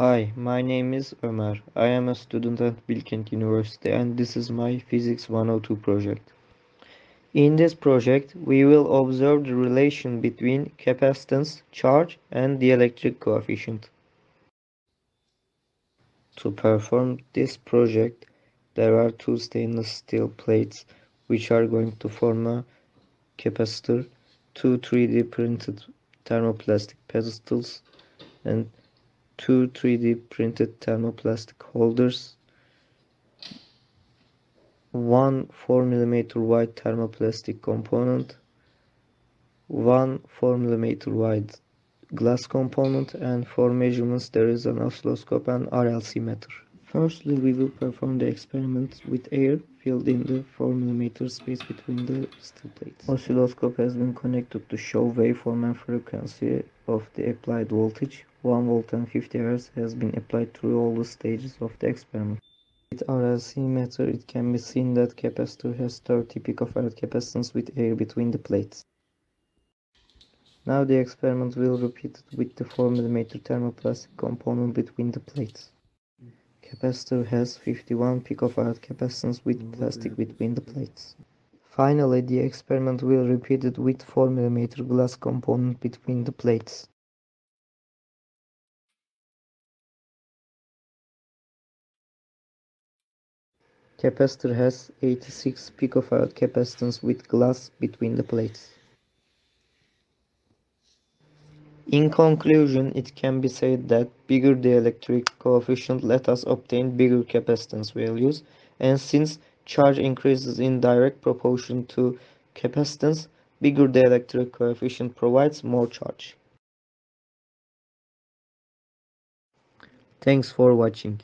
Hi, my name is Ömer. I am a student at Bilkent University and this is my Physics 102 project. In this project, we will observe the relation between capacitance, charge and the electric coefficient. To perform this project, there are two stainless steel plates which are going to form a capacitor, two 3D printed thermoplastic pedestals and two 3D printed thermoplastic holders, one 4mm wide thermoplastic component, one 4mm wide glass component and for measurements there is an oscilloscope and RLC meter. Firstly we will perform the experiment with air filled in the 4mm space between the steel plates. Oscilloscope has been connected to show waveform and frequency of the applied voltage 1 volt and 50 Hz has been applied through all the stages of the experiment. With RLC meter it can be seen that capacitor has 30 picofarad capacitance with air between the plates. Now the experiment will repeat it with the 4mm thermoplastic component between the plates. Capacitor has 51 picofarad capacitance with plastic between the plates. Finally, the experiment will repeat it with 4mm glass component between the plates. Capacitor has 86 picofarad capacitance with glass between the plates. In conclusion, it can be said that bigger the electric coefficient let us obtain bigger capacitance values and since charge increases in direct proportion to capacitance, bigger the electric coefficient provides more charge. Thanks for watching.